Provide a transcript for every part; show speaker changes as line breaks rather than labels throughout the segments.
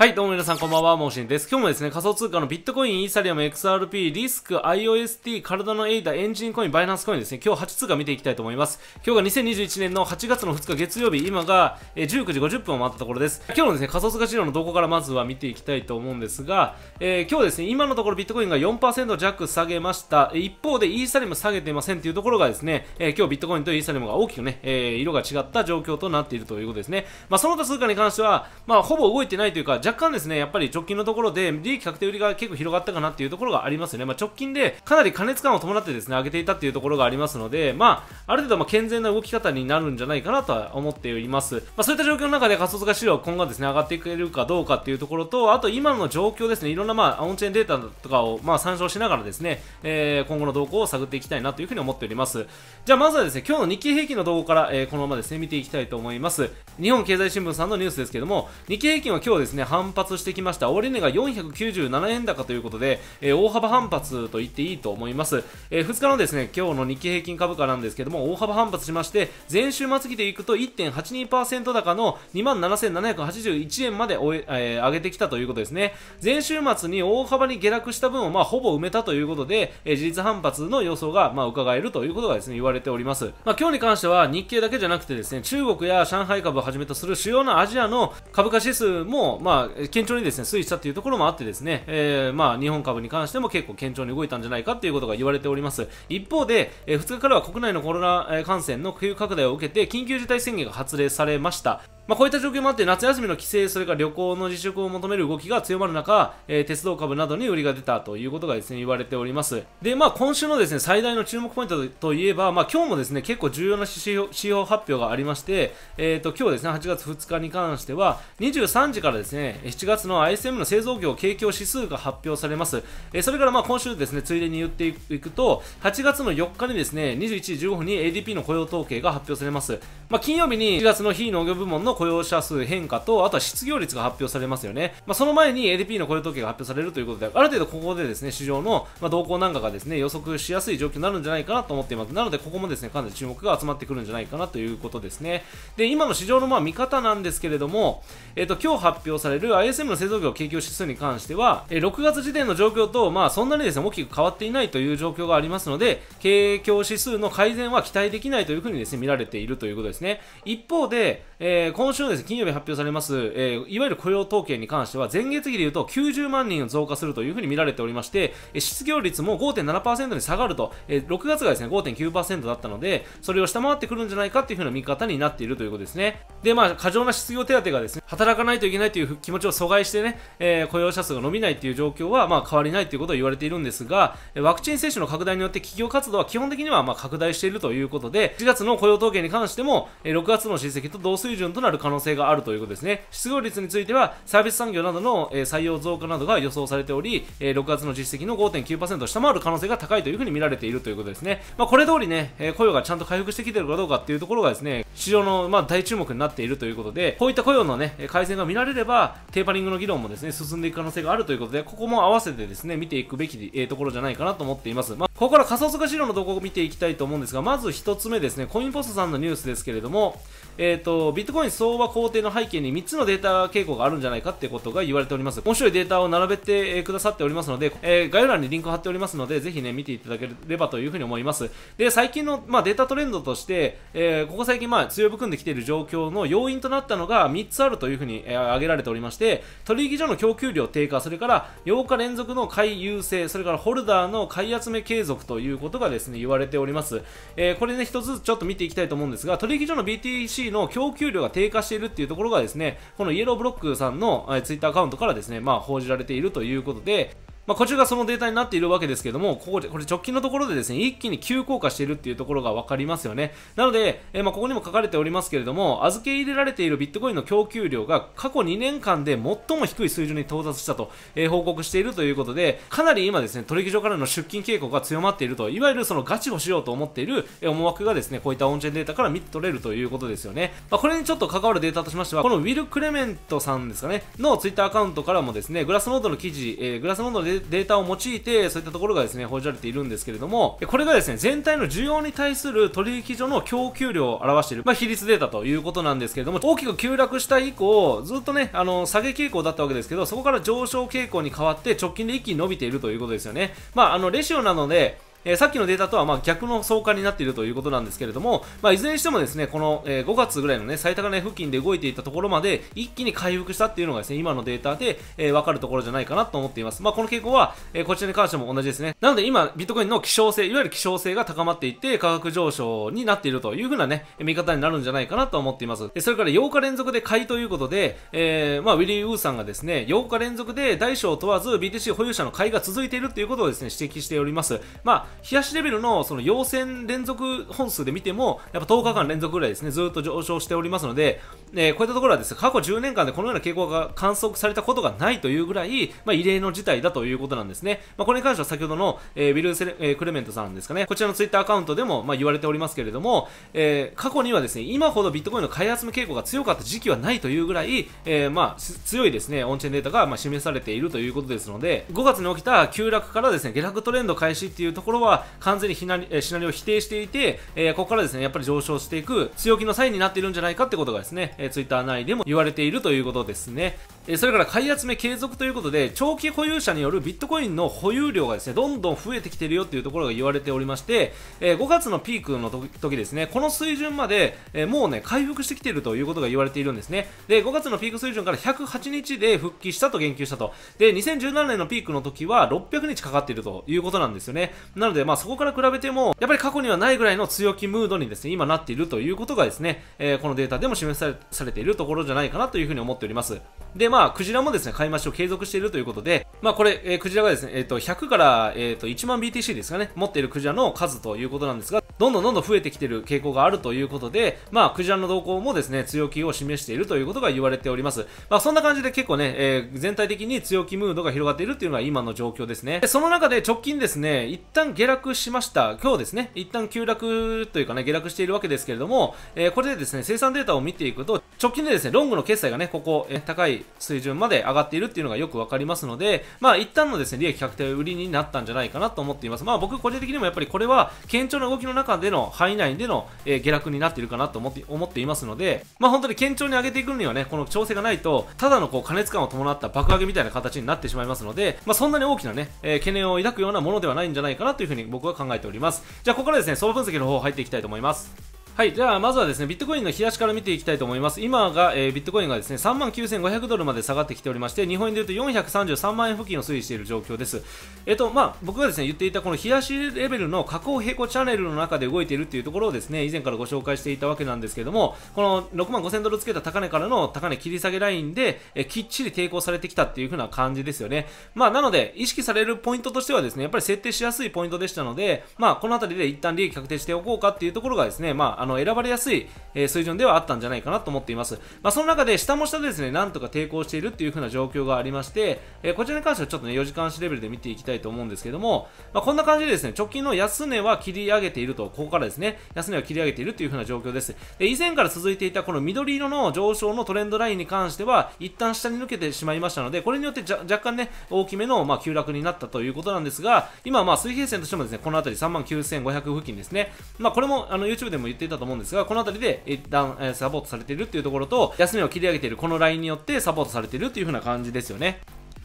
はい、どうも皆さんこんばんは、モーシンです。今日もですね、仮想通貨のビットコイン、イーサリアム、XRP、リスク、IOST、カルダノエイダ、エンジンコイン、バイナンスコインですね、今日8通貨見ていきたいと思います。今日が2021年の8月の2日月曜日、今が19時50分を回ったところです。今日のですね、仮想通貨市場の動向からまずは見ていきたいと思うんですが、えー、今日ですね、今のところビットコインが4%弱下げました。一方でイーサリアム下げていませんというところがですね、えー、今日ビットコインとイーサリアムが大きくね、えー、色が違った状況となっているということですね。まあ、その他通貨に関しては、まあ、ほぼ動いてないというか、若干ですね、やっぱり直近のところで利益確定売りが結構広がったかなっていうところがありますよね。まあ、直近でかなり過熱感を伴ってですね、上げていたっていうところがありますので、まあ、ある程度ま健全な動き方になるんじゃないかなとは思っております。まあ、そういった状況の中で仮想通貨市場今後ですね、上がっていけるかどうかっていうところと、あと今の状況ですね、いろんなまあ、オンチェーンデータとかをまあ参照しながらですね、えー、今後の動向を探っていきたいなというふうに思っております。じゃあまずはですね、今日の日経平均の動向から、えー、このままですね、見ていきたいと思います。日本経済新聞さんのニュースですけども、日経平均は今日ですね、反発してきました。終値が497円高ということで、えー、大幅反発と言っていいと思います。えー、2日のですね、今日の日経平均株価なんですけども、大幅反発しまして、前週末期でいくと1.82%高の27,781円までおええー、上げてきたということですね。前週末に大幅に下落した分を、まあ、ほぼ埋めたということで、えー、事実反発の予想が、まあ、伺えるということがですね、言われております。まあ、今日に関しては日経だけじゃなくてですね、中国や上海株をはじめとする主要なアジアの株価指数も、まあ、堅調にですね、推移したというところもあってですね、えー、まあ、日本株に関しても結構堅調に動いたんじゃないかということが言われております。一方で、えー、2日からは国内のコロナ感染の急拡大を受けて緊急事態宣言が発令されました。まあ、こういった状況もあって夏休みの帰省、それから旅行の自粛を求める動きが強まる中、えー、鉄道株などに売りが出たということがですね言われております。で、まあ、今週のですね最大の注目ポイントといえば、まあ、今日もですね結構重要な指標指標発表がありまして、えーと、今日ですね8月2日に関しては23時からですね7月の ISM の製造業景況指数が発表されます。えー、それからまあ今週ですねついでに言っていくと8月の4日にですね21時15分に ADP の雇用統計が発表されます。まあ、金曜日に4月の非農業部門の雇用者数変化と、あとは失業率が発表されますよね。まあ、その前に ADP の雇用統計が発表されるということで、ある程度ここでですね、市場の、ま動向なんかがですね、予測しやすい状況になるんじゃないかなと思っています。なので、ここもですね、かなり注目が集まってくるんじゃないかなということですね。で、今の市場のまあ見方なんですけれども、えっ、ー、と、今日発表される ISM の製造業景況指数に関しては、え6月時点の状況と、まあ、そんなにですね、大きく変わっていないという状況がありますので、景況指数の改善は期待できないというふうにですね、見られているということですね。一方で、えー、今週ですね、金曜日発表されます、えー、いわゆる雇用統計に関しては、前月比で言うと90万人を増加するというふうに見られておりまして、失業率も5.7%に下がると、えー、6月がですね、5.9%だったので、それを下回ってくるんじゃないかっていうふうな見方になっているということですね。で、まあ、過剰な失業手当がですね、働かないといけないという気持ちを阻害してね、えー、雇用者数が伸びないという状況は、まあ、変わりないということを言われているんですが、ワクチン接種の拡大によって企業活動は基本的にはま拡大しているということで、4月の雇用統計に関しても、6月の実績と同水準となる可能性があるということですね。失業率については、サービス産業などの、採用増加などが予想されており、6月の実績の5.9%を下回る可能性が高いというふうに見られているということですね。まあ、これ通りね、雇用がちゃんと回復してきているかどうかっていうところがですね、市場の、ま、大注目になっているということで、こういった雇用のね、改善が見られれば、テーパリングの議論もですね、進んでいく可能性があるということで、ここも合わせてですね、見ていくべき、え、ところじゃないかなと思っています。まあ、ここから仮想通貨市場の動向を見ていきたいと思うんですが、まず1つ目ですね、コインポストさんのニュースですけれども、えーと、ビットコイン相場工程の背景に3つのデータ傾向があるんじゃないかってことが言われております。面白いデータを並べて、くださっておりますので、えー、概要欄にリンクを貼っておりますので、ぜひね、見ていただければというふうに思います。で、最近の、まあ、データトレンドとして、えー、ここ最近、まあ、強含んできている状況の要因となったのが3つあるというふうに、えー、挙げられておりまして、取引所の供給量低下、それから8日連続の買い優勢、それからホルダーの買い集め継続ということがですね、言われております。えー、これね、一つずつちょっと見ていきたいと思うんですが、取引所の BTC の供給量が低下しているっていうところがですね、このイエローブロックさんの、ツイッターアカウントからですね、まあ、報じられているということで、まあ、こちらがそのデータになっているわけですけども、ここで、これ直近のところでですね、一気に急降下しているっていうところが分かりますよね。なので、えー、まあ、ここにも書かれておりますけれども、預け入れられているビットコインの供給量が過去2年間で最も低い水準に到達したと、えー、報告しているということで、かなり今ですね、取引所からの出金傾向が強まっていると、いわゆるそのガチをしようと思っている思惑がですね、こういったオンチェンデータから見て取れるということですよね。まあ、これにちょっと関わるデータとしましては、このウィル・クレメントさんですかね、のツイッターアカウントからもですね、グラスノードの記事、えー、グラスノードでデータデータを用いて、そういったところがですね、報じられているんですけれども、これがですね、全体の需要に対する取引所の供給量を表している、まあ、比率データということなんですけれども、大きく急落した以降、ずっとね、あの、下げ傾向だったわけですけど、そこから上昇傾向に変わって、直近で一気に伸びているということですよね。まあ、あの、レシオなので、えー、さっきのデータとはまあ逆の相関になっているということなんですけれども、まあ、いずれにしてもですねこの、えー、5月ぐらいの、ね、最高値付近で動いていたところまで一気に回復したっていうのがですね今のデータで、えー、分かるところじゃないかなと思っています。まあ、この傾向は、えー、こちらに関しても同じですね。なので今、ビットコインの希少性、いわゆる希少性が高まっていって価格上昇になっているというふうなね、見方になるんじゃないかなと思っています。それから8日連続で買いということで、えー、まあ、ウィリー・ウーさんがですね、8日連続で大小問わず BTC 保有者の買いが続いているということをですね、指摘しております。まあ、冷やしレベルのその陽線連続本数で見ても、やっぱ10日間連続ぐらいですね、ずっと上昇しておりますので、えー、こういったところはですね、過去10年間でこのような傾向が観測されたことがないというぐらい、まあ、異例の事態だということなんですね。まあ、これに関しては先ほどの、えー、ウィルセレ、えー、クレメントさんですかね、こちらのツイッターアカウントでも、まあ、言われておりますけれども、えー、過去にはですね、今ほどビットコインの買い集め傾向が強かった時期はないというぐらい、えー、まあ、強いですね、オンチェンデータが、まあ、示されているということですので、5月に起きた急落からですね、下落トレンド開始っていうところは、完全にシナリオを否定していて、えー、ここからですね、やっぱり上昇していく強気のサインになっているんじゃないかってことがですね、えー、ツイッター内でも言われているということですね。えそれから買い集め継続ということで、長期保有者によるビットコインの保有量がですね、どんどん増えてきてるよっていうところが言われておりまして、え5月のピークの時ですね、この水準まで、えもうね、回復してきているということが言われているんですね。で、5月のピーク水準から108日で復帰したと言及したと。で、2017年のピークの時は600日かかっているということなんですよね。なので、まあそこから比べても、やっぱり過去にはないぐらいの強気ムードにですね、今なっているということがですね、えこのデータでも示されているところじゃないかなというふうに思っております。で、まあ、クジラもですね、買い増しを継続しているということで、まあ、これ、えー、クジラがですね、えっ、ー、と、100から、えっ、ー、と、1万 BTC ですかね、持っているクジラの数ということなんですが、どんどんどんどん増えてきている傾向があるということで、まあ、クジラの動向もですね、強気を示しているということが言われております。まあ、そんな感じで結構ね、えー、全体的に強気ムードが広がっているっていうのが今の状況ですね。でその中で直近ですね、一旦下落しました。今日ですね、一旦急落というかね、下落しているわけですけれども、えー、これでですね、生産データを見ていくと、直近でですね、ロングの決済がね、ここ、えー、高い水準まで上がっているっていうのがよくわかりますので、まあ一旦のですね、利益確定売りになったんじゃないかなと思っています。まあ僕個人的にもやっぱりこれは、堅調な動きの中での範囲内での、えー、下落になっているかなと思って思っていますので、まあ本当に堅調に上げていくにはね、この調整がないと、ただのこう加熱感を伴った爆上げみたいな形になってしまいますので、まあそんなに大きなね、えー、懸念を抱くようなものではないんじゃないかなというふうに僕は考えております。じゃあここからですね、相場分析の方入っていきたいと思います。はい、じゃあまずはですね、ビットコインの冷やしから見ていきたいと思います。今が、えー、ビットコインがですね、3万9500ドルまで下がってきておりまして、日本円で言うと433万円付近を推移している状況です。えっ、と、まあ、僕がですね、言っていたこの冷やしレベルの下降平行チャンネルの中で動いているっていうところをですね、以前からご紹介していたわけなんですけども、この6万5000ドルつけた高値からの高値切り下げラインで、え、きっちり抵抗されてきたっていう風な感じですよね。まあ、なので、意識されるポイントとしてはですね、やっぱり設定しやすいポイントでしたので、まあ、この辺りで一旦利益確定しておこうかっていうところがですね、まあ、あの、選ばれやすいえー、水準ではあったんじゃないかなと思っています。まあ、その中で下も下でですね、なんとか抵抗しているっていう風な状況がありまして、えー、こちらに関してはちょっとね、4時間足レベルで見ていきたいと思うんですけども、まあ、こんな感じでですね、直近の安値は切り上げていると、ここからですね、安値は切り上げているという風な状況です。で以前から続いていたこの緑色の上昇のトレンドラインに関しては、一旦下に抜けてしまいましたので、これによって若干ね、大きめの、まあ、急落になったということなんですが、今はまあ水平線としてもですね、この辺り3万9500付近ですね、まあ、これもあの YouTube でも言ってたと思うんですが、この辺りで一旦、え、サポートされているっていうところと、休みを切り上げているこのラインによってサポートされているっていう風な感じですよね。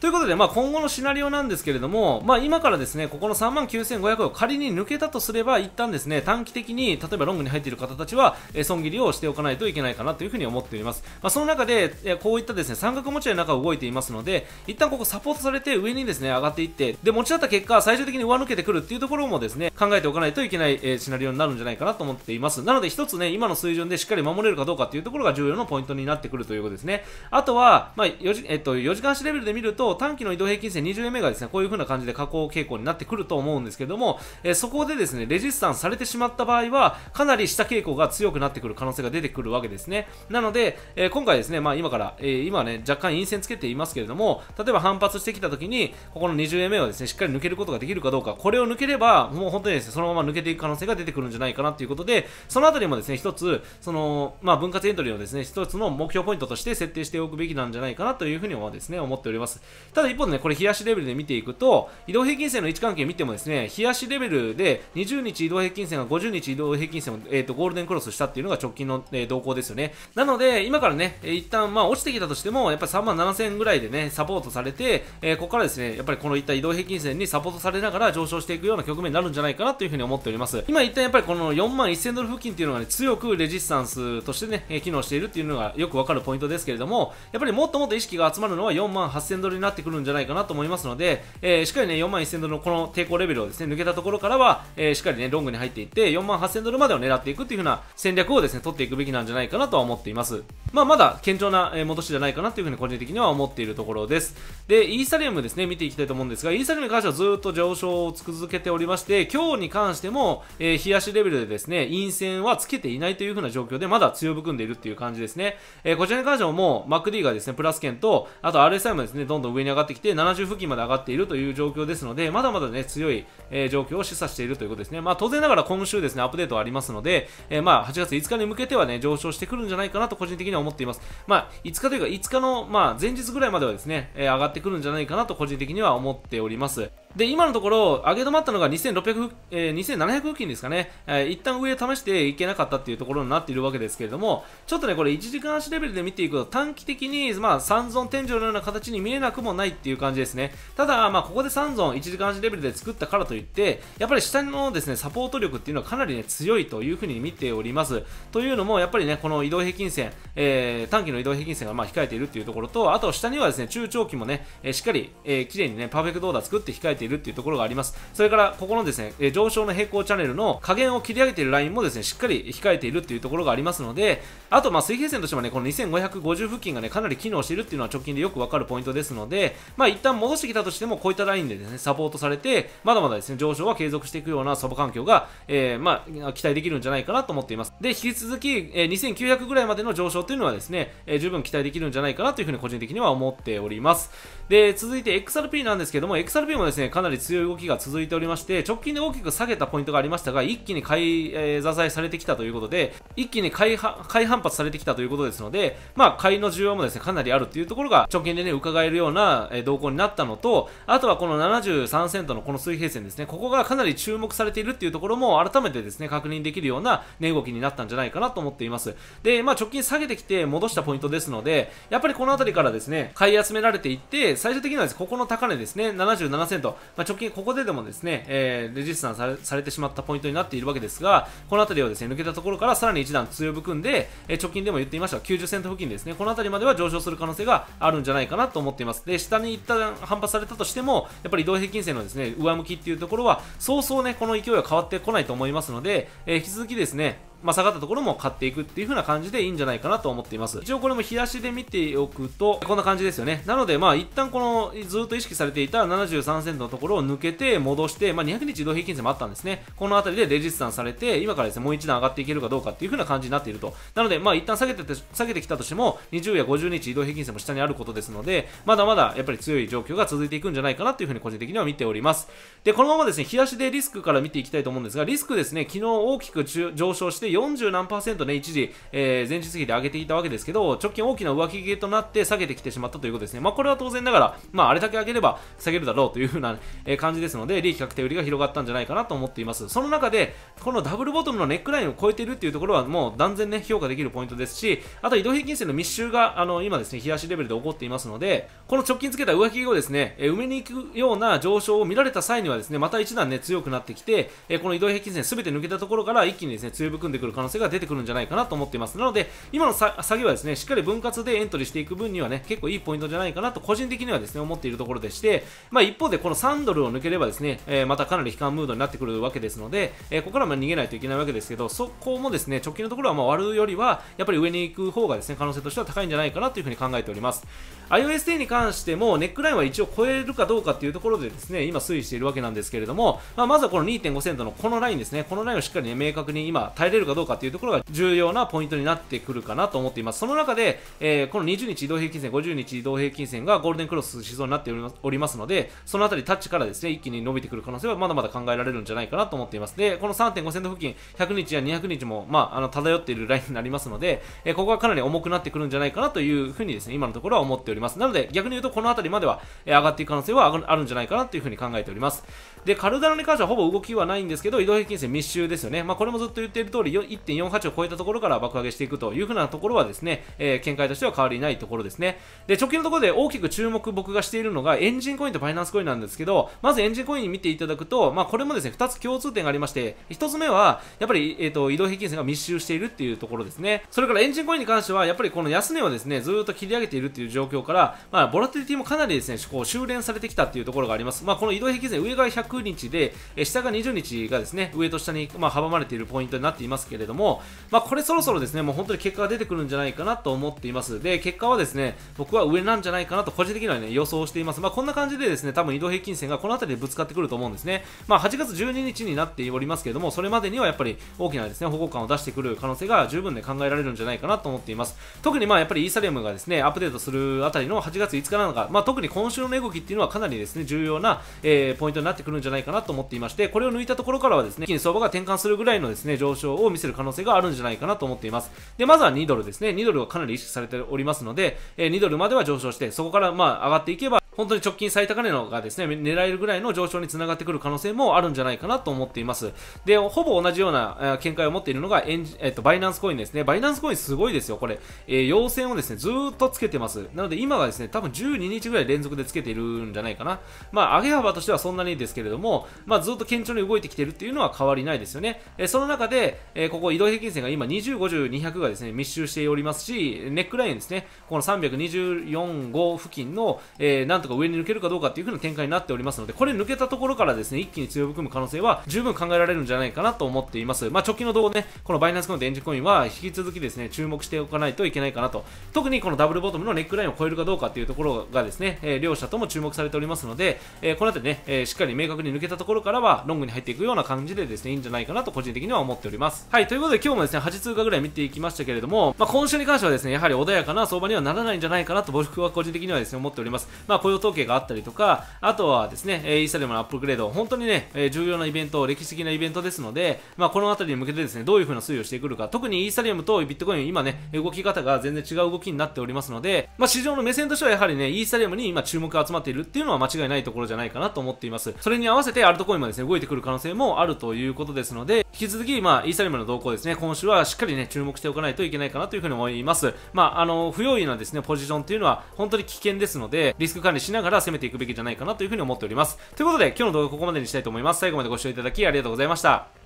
ということで、まあ、今後のシナリオなんですけれども、まあ、今からですね、ここの3万9500を仮に抜けたとすれば、一旦ですね、短期的に、例えばロングに入っている方たちは、え損切りをしておかないといけないかなというふうに思っております。まあ、その中で、えこういったですね、三角持ち合いの中を動いていますので、一旦ここサポートされて上にですね、上がっていって、で、持ち合った結果、最終的に上抜けてくるっていうところもですね、考えておかないといけない、えシナリオになるんじゃないかなと思っています。なので、一つね、今の水準でしっかり守れるかどうかっていうところが重要なポイントになってくるということですね。あとは、まあ、4時、えっと、4時間足レベルで見ると、短期の移動平均線20円目がですね、こういう風な感じで下降傾向になってくると思うんですけども、え、そこでですね、レジスタンスされてしまった場合は、かなり下傾向が強くなってくる可能性が出てくるわけですね。なので、え、今回ですね、まあ今から、え、今はね、若干陰線つけていますけれども、例えば反発してきた時に、ここの20円目をですね、しっかり抜けることができるかどうか、これを抜ければ、もう本当にですね、そのまま抜けていく可能性が出てくるんじゃないかなということで、そのあたりもですね、一つ、その、まあ分割エントリーのですね、一つの目標ポイントとして設定しておくべきなんじゃないかなというふうにはですね、思っております。ただ一方でね、これ、冷やしレベルで見ていくと、移動平均線の位置関係見てもですね、冷やしレベルで20日移動平均線が50日移動平均線を、えーと、ゴールデンクロスしたっていうのが直近の、えー、動向ですよね。なので、今からね、えー、一旦まあ落ちてきたとしても、やっぱり3万7000円ぐらいでね、サポートされて、えー、ここからですね、やっぱりこのいった移動平均線にサポートされながら上昇していくような局面になるんじゃないかなというふうに思っております。今一旦やっぱりこの4万1000ドル付近っていうのがね、強くレジスタンスとしてね、機能しているっていうのがよくわかるポイントですけれども、やっぱりもっともっと意識が集まるのは4万8000ドルになってくるんじゃないかなと思いますので、えー、しっかりね、4万1000ドルのこの抵抗レベルをですね、抜けたところからは、えー、しっかりね、ロングに入っていって、4万8000ドルまでを狙っていくっていう風な戦略をですね、取っていくべきなんじゃないかなとは思っています。まあ、まだ堅調な戻しじゃないかなという風に個人的には思っているところです。で、イーサリアムですね、見ていきたいと思うんですが、イーサリアムに関してはずっと上昇を続けておりまして、今日に関しても、えー、冷やしレベルでですね、陰線はつけていないという風な状況で、まだ強含んでいるっていう感じですね。えー、こちらに関してももう、MacD がですね、プラス圏と、あと RSI もですね、どんどん上に上がってきて、70付近まで上がっているという状況ですので、まだまだね、強い、えー、状況を示唆しているということですね。まあ、当然ながら今週ですね、アップデートはありますので、え、まあ、8月5日に向けてはね、上昇してくるんじゃないかなと個人的には思思っています。まあ、5日というか、5日の、まあ、前日ぐらいまではですね、え、上がってくるんじゃないかなと個人的には思っております。で、今のところ、上げ止まったのが2600、えー、2700付近ですかね、えー、一旦上試していけなかったっていうところになっているわけですけれども、ちょっとね、これ1時間足レベルで見ていくと、短期的に、まあ、3ゾン天井のような形に見えなくもないっていう感じですね。ただ、まあ、ここで3ゾン、1時間足レベルで作ったからといって、やっぱり下のですね、サポート力っていうのはかなりね、強いというふうに見ております。というのも、やっぱりね、この移動平均線、えー、短期の移動平均線がまあ控えているっていうところと、あと下にはですね、中長期もね、えー、しっかり、えー、綺麗にね、パーフェクトオーダー作って控えているいるっていうところがあります。それからここのですね、え上昇の平行チャンネルの加減を切り上げているラインもですねしっかり控えているっていうところがありますのであとまあ水平線としてもねこの2550付近がねかなり機能しているっていうのは直近でよくわかるポイントですのでまあ一旦戻してきたとしてもこういったラインでですねサポートされてまだまだですね上昇は継続していくような相場環境が、えー、まあ期待できるんじゃないかなと思っていますで引き続き、えー、2900ぐらいまでの上昇というのはですね、えー、十分期待できるんじゃないかなというふうに個人的には思っておりますで続いて XRP なんですけども XRP もですねかなり強い動きが続いておりまして直近で大きく下げたポイントがありましたが、一気に買い、えー、座剤されてきたということで、一気に買い買い反発されてきたということですので、まあ、買いの需要もですね、かなりあるというところが直近でね、伺えるような、えー、動向になったのと、あとはこの73セントのこの水平線ですね、ここがかなり注目されているっていうところも改めてですね、確認できるような値動きになったんじゃないかなと思っています。で、まあ、直近下げてきて戻したポイントですので、やっぱりこの辺りからですね、買い集められていって、最終的にはです、ね、ここの高値ですね、77セント、まあ、直近ここででもですね、えー、レジスタンスされてしまったポイントになっているわけですが、この辺りをですね、抜けたところからさらに一段強含んで、え直近でも言っていました、90セント付近ですね、この辺りまでは上昇する可能性があるんじゃないかなと思っています。で、下に一旦反発されたとしても、やっぱり移動平均線のですね、上向きっていうところは、そうそうね、この勢いは変わってこないと思いますので、え引き続きですね、まあ、下がったところも買っていくっていう風な感じでいいんじゃないかなと思っています。一応これも冷やしで見ておくと、こんな感じですよね。なので、まあ、一旦この、ずっと意識されていた73セントのところを抜けて戻して、まあ、200日移動平均線もあったんですね。この辺りでレジスタンされて、今からですね、もう一段上がっていけるかどうかっていう風な感じになっていると。なので、まあ、一旦下げてて、下げてきたとしても、20や50日移動平均線も下にあることですので、まだまだやっぱり強い状況が続いていくんじゃないかなという風に個人的には見ております。で、このままですね、冷やしでリスクから見ていきたいと思うんですが、リスクですね、昨日大きく上昇して40何パーセントね、一時、えー、前日比で上げていたわけですけど、直近大きな上着となって下げてきてしまったということですね。まあ、これは当然ながら、まあ、あれだけ上げれば下げるだろうという風な、え感じですので、利益確定売りが広がったんじゃないかなと思っています。その中で、このダブルボトムのネックラインを超えているっていうところはもう断然ね、評価できるポイントですし、あと移動平均線の密集が、あの、今ですね、冷やしレベルで起こっていますので、この直近つけた上着をですね、え埋めに行くような上昇を見られた際にはですね、また一段ね、強くなってきて、えこの移動平均線すべて抜けたところから一気にですね、強含んでくる可能性が出てくるんじゃないかなと思っています。なので、今の作業はですね、しっかり分割でエントリーしていく分にはね、結構いいポイントじゃないかなと個人的にはですね、思っているところでして、まあ一方でこの3ドルを抜ければですね、えー、またかなり悲観ムードになってくるわけですので、えー、ここからま逃げないといけないわけですけど、そこもですね、直近のところはまあ割るよりは、やっぱり上に行く方がですね、可能性としては高いんじゃないかなというふうに考えております。iOS10 に関しても、ネックラインは一応超えるかどうかっていうところでですね、今推移しているわけなんですけれども、まあ、まずはこの2.5セントのこのラインですね、このラインをしっかりね、明確に今耐えれるかどうかっていうところが重要なポイントになってくるかなと思っています。その中で、えー、この20日移動平均線、50日移動平均線がゴールデンクロスしそうになっておりますので、そのあたりタッチからですね、一気に伸びてくる可能性はまだまだ考えられるんじゃないかなと思っています。で、この3.5セント付近、100日や200日も、まあ、あの、漂っているラインになりますので、えー、ここはかなり重くなってくるんじゃないかなというふうにですね、今のところは思っております。なので、逆に言うとこのあたりまでは、え、上がっていく可能性はあるんじゃないかなというふうに考えております。で、カルダラに関してはほぼ動きはないんですけど、移動平均線密集ですよね。まあ、これもずっと言っている通り、1.48を超えたところから爆上げしていくというふうなところはですね、えー、見解としては変わりないところですね。で、直近のところで大きく注目僕がしているのが、エンジンコインとファイナンスコインなんですけど、まずエンジンコイン見ていただくと、まあ、これもですね、2つ共通点がありまして、1つ目は、やっぱり、えっ、ー、と、移動平均線が密集しているっていうところですね。それからエンジンコインに関しては、やっぱりこの安値をですね、ずっと切り上げているっていう状況から、まあ、ボラティリティもかなりですね、こう修練されてきたっていうところがあります。まあ、この移動平均線、上が100 9日で、え下が20日がですね、上と下に、まあ、阻まれているポイントになっていますけれども、まあ、これそろそろですね、もう本当に結果が出てくるんじゃないかなと思っています。で、結果はですね、僕は上なんじゃないかなと個人的にはね、予想しています。まあ、こんな感じでですね、多分移動平均線がこの辺りでぶつかってくると思うんですね。まあ、8月12日になっておりますけれども、それまでにはやっぱり大きなですね、保護感を出してくる可能性が十分で考えられるんじゃないかなと思っています。特にまあ、やっぱりイーサリアムがですね、アップデートするあたりの8月5日なのか、まあ、特に今週の値動きっていうのはかなりですね、重要な、えー、ポイントになってくるんじゃないかなじゃないかなと思っていまして、これを抜いたところからはですね、一気に相場が転換するぐらいのですね、上昇を見せる可能性があるんじゃないかなと思っています。で、まずは2ドルですね。2ドルはかなり意識されておりますので、えー、2ドルまでは上昇して、そこからまあ上がっていけば、本当に直近最高値のがですね、狙えるぐらいの上昇につながってくる可能性もあるんじゃないかなと思っています。で、ほぼ同じような見解を持っているのがエンえっと、バイナンスコインですね。バイナンスコインすごいですよ、これ。えー、陽線をですね、ずっとつけてます。なので今がですね、多分12日ぐらい連続でつけているんじゃないかな。まあ、上げ幅としてはそんなにですけれども、まあ、ずっと堅調に動いてきてるっていうのは変わりないですよね。え、その中で、え、ここ移動平均線が今20、50、200がですね、密集しておりますし、ネックラインですね、この324、5付近の、えー、なんとか上に抜けるかどうかかっていう風な展開になっておりますので、これ抜けたところからですね、一気に強含む可能性は十分考えられるんじゃないかなと思っています。まあ、直近の動画ね、このバイナンスコインとエンジンコインは引き続きですね、注目しておかないといけないかなと。特にこのダブルボトムのネックラインを超えるかどうかっていうところがですね、えー、両者とも注目されておりますので、えー、この辺りね、え、しっかり明確に抜けたところからは、ロングに入っていくような感じでですね、いいんじゃないかなと個人的には思っております。はい、ということで今日もですね、8通貨ぐらい見ていきましたけれども、まあ、今週に関してはですね、やはり穏やかな相場にはならないんじゃないかなと僕は個人的にはですね、思っております。まあ、雇用統計があったりとか、あとはですね、イーサリアムのアップグレード、本当にね、重要なイベント、歴史的なイベントですので、まあ、この辺りに向けてですね、どういう風な推移をしてくるか、特にイーサリアムとビットコイン、今ね、動き方が全然違う動きになっておりますので、まあ、市場の目線としてはやはりね、イーサリアムに今注目が集まっているっていうのは間違いないところじゃないかなと思っています。それにに合わせてアルトコインもですね、動いてくる可能性もあるということですので、引き続き、まあ、イーサリアムの動向ですね、今週はしっかりね、注目しておかないといけないかなというふうに思います。まあ、あの、不用意なですね、ポジションっていうのは本当に危険ですので、リスク管理しながら攻めていくべきじゃないかなというふうに思っております。ということで、今日の動画はここまでにしたいと思います。最後までご視聴いただきありがとうございました。